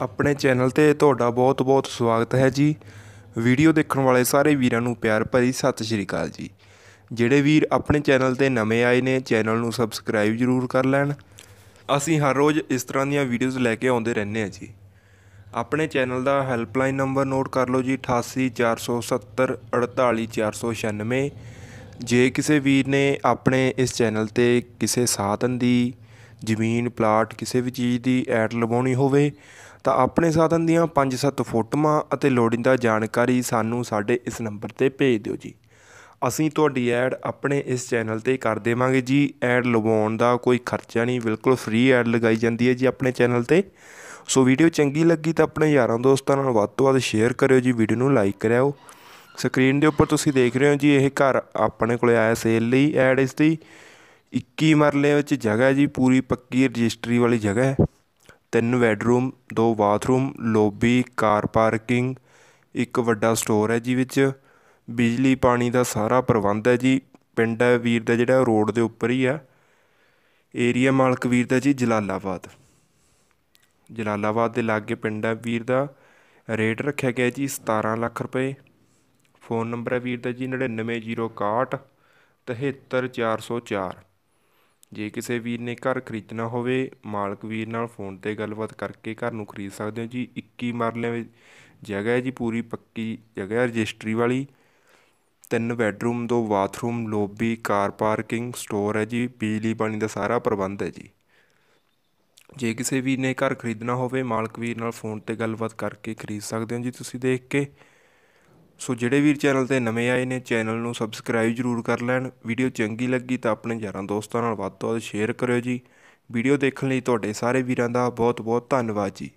ਆਪਣੇ ਚੈਨਲ ਤੇ ਤੁਹਾਡਾ ਬਹੁਤ-ਬਹੁਤ ਸਵਾਗਤ ਹੈ ਜੀ। ਵੀਡੀਓ ਦੇਖਣ ਵਾਲੇ ਸਾਰੇ ਵੀਰਾਂ ਨੂੰ ਪਿਆਰ ਭਰੀ ਸਤਿ ਸ਼੍ਰੀ ਅਕਾਲ ਜੀ। ਜਿਹੜੇ ਵੀਰ ਆਪਣੇ ਚੈਨਲ ਤੇ ਨਵੇਂ ਆਏ ਨੇ, ਚੈਨਲ ਨੂੰ ਸਬਸਕ੍ਰਾਈਬ ਜ਼ਰੂਰ ਕਰ ਲੈਣ। ਅਸੀਂ ਹਰ ਰੋਜ਼ ਇਸ ਤਰ੍ਹਾਂ ਦੀਆਂ ਵੀਡੀਓਜ਼ ਲੈ ਕੇ ਆਉਂਦੇ ਰਹਿੰਦੇ ਹਾਂ ਜੀ। ਆਪਣੇ ਚੈਨਲ ਦਾ ਹੈਲਪਲਾਈਨ ਨੰਬਰ ਨੋਟ ਕਰ ਲਓ ਜੀ 8847 48496 ਜੇ ਕਿਸੇ ਵੀਰ ਨੇ ਆਪਣੇ ਇਸ ਚੈਨਲ ਤੇ ਕਿਸੇ ਸਾਧਨ ਦੀ, ਜ਼ਮੀਨ, ਪਲਾਟ, ਕਿਸੇ ਵੀ ਚੀਜ਼ ਦੀ ਐਡ ਲਵਾਉਣੀ ਹੋਵੇ ਤਾਂ ਆਪਣੇ ਸਾਧਨ ਦੀਆਂ 5-7 ਫੋਟੋਆਂ ਅਤੇ ਲੋੜੀਂਦਾ ਜਾਣਕਾਰੀ ਸਾਨੂੰ ਸਾਡੇ ਇਸ ਨੰਬਰ ਤੇ ਭੇਜ ਦਿਓ ਜੀ। ਅਸੀਂ ਤੁਹਾਡੀ ਐਡ ਆਪਣੇ ਇਸ ਚੈਨਲ ਤੇ ਕਰ ਦੇਵਾਂਗੇ ਜੀ। ਐਡ ਲਵਾਉਣ ਦਾ ਕੋਈ ਖਰਚਾ ਨਹੀਂ, ਬਿਲਕੁਲ ਫ੍ਰੀ ਐਡ ਲਗਾਈ ਜਾਂਦੀ ਹੈ ਜੀ ਆਪਣੇ ਚੈਨਲ ਤੇ। ਸੋ ਵੀਡੀਓ ਚੰਗੀ ਲੱਗੀ ਤਾਂ ਆਪਣੇ ਯਾਰਾਂ ਦੋਸਤਾਂ ਨਾਲ ਵੱਧ ਤੋਂ ਵੱਧ ਸ਼ੇਅਰ ਕਰਿਓ ਜੀ, ਵੀਡੀਓ ਨੂੰ ਲਾਈਕ ਕਰਿਓ। ਸਕਰੀਨ ਦੇ ਉੱਪਰ ਤੁਸੀਂ ਦੇਖ ਰਹੇ ਹੋ ਜੀ, ਇਹ ਘਰ ਆਪਣੇ ਕੋਲੇ ਆਇਆ ਸੇਲ ਲਈ ਐਡ ਇਸ ਦੀ। 21 ਮਰਲੇ ਵਿੱਚ ਜਗ੍ਹਾ ਜੀ, ਪੂਰੀ ਪੱਕੀ ਰਜਿਸਟਰੀ ਵਾਲੀ ਜਗ੍ਹਾ ਹੈ। ਤਿੰਨ ਬੈਡਰੂਮ, ਦੋ ਬਾਥਰੂਮ, ਲੋਬੀ, ਕਾਰ ਪਾਰਕਿੰਗ, ਇੱਕ ਵੱਡਾ ਸਟੋਰ ਹੈ ਜੀ ਵਿੱਚ। ਬਿਜਲੀ, ਪਾਣੀ ਦਾ ਸਾਰਾ ਪ੍ਰਬੰਧ ਹੈ ਜੀ। ਪਿੰਡ ਹੈ ਵੀਰ ਦਾ ਜਿਹੜਾ ਰੋਡ ਦੇ ਉੱਪਰ ਹੀ ਆ ਏਰੀਆ ਮਾਲਕ ਵੀਰ ਦਾ ਜੀ, ਜਲਾਲਾਬਾਦ। ਜਲਾਲਾਬਾਦ ਦੇ ਲਾਗੇ ਪਿੰਡ ਹੈ ਵੀਰ ਦਾ। ਰੇਟ ਰੱਖਿਆ ਗਿਆ ਜੀ 17 ਲੱਖ ਰੁਪਏ। ਫੋਨ ਨੰਬਰ ਹੈ ਵੀਰ ਦਾ ਜੀ 99061 73404 ਜੇ ਕਿਸੇ ਵੀਰ ਨੇ ਘਰ ਖਰੀਦਣਾ ਹੋਵੇ, ਮਾਲਕ ਵੀਰ ਨਾਲ ਫੋਨ ਤੇ ਗੱਲਬਾਤ ਕਰਕੇ ਘਰ ਨੂੰ ਖਰੀਦ ਸਕਦੇ ਹੋ ਜੀ। 21 ਮਰਲਿਆਂ ਵਿੱਚ ਜਗ੍ਹਾ ਹੈ ਜੀ, ਪੂਰੀ ਪੱਕੀ ਜਗ੍ਹਾ, ਰਜਿਸਟਰੀ ਵਾਲੀ। ਤਿੰਨ ਬੈੱਡਰੂਮ, ਦੋ bathroom, lobby, car parking, store ਹੈ ਜੀ। ਬਿਜਲੀ, ਪਾਣੀ ਦਾ ਸਾਰਾ ਪ੍ਰਬੰਧ ਹੈ ਜੀ। ਜੇ ਕਿਸੇ ਵੀਰ ਨੇ ਘਰ ਖਰੀਦਣਾ ਹੋਵੇ, ਮਾਲਕ ਵੀਰ ਨਾਲ ਫੋਨ ਤੇ ਗੱਲਬਾਤ ਕਰਕੇ ਖਰੀਦ ਸਕਦੇ ਹੋ ਜੀ। ਤੁਸੀਂ ਦੇਖ ਕੇ ਸੋ ਜਿਹੜੇ ਵੀਰ ਚੈਨਲ ਤੇ ਨਵੇਂ ਆਏ ਨੇ, ਚੈਨਲ ਨੂੰ ਸਬਸਕ੍ਰਾਈਬ ਜ਼ਰੂਰ ਕਰ ਲੈਣ। ਵੀਡੀਓ ਚੰਗੀ ਲੱਗੀ ਤਾਂ ਆਪਣੇ ਯਾਰਾਂ ਦੋਸਤਾਂ ਨਾਲ ਵੱਧ ਤੋਂ ਵੱਧ ਸ਼ੇਅਰ ਕਰਿਓ ਜੀ। ਵੀਡੀਓ ਦੇਖਣ ਲਈ ਤੁਹਾਡੇ ਸਾਰੇ ਵੀਰਾਂ ਦਾ ਬਹੁਤ ਬਹੁਤ ਧੰਨਵਾਦ ਜੀ।